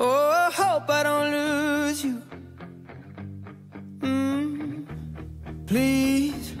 Oh, I hope I don't lose you. Mm, please.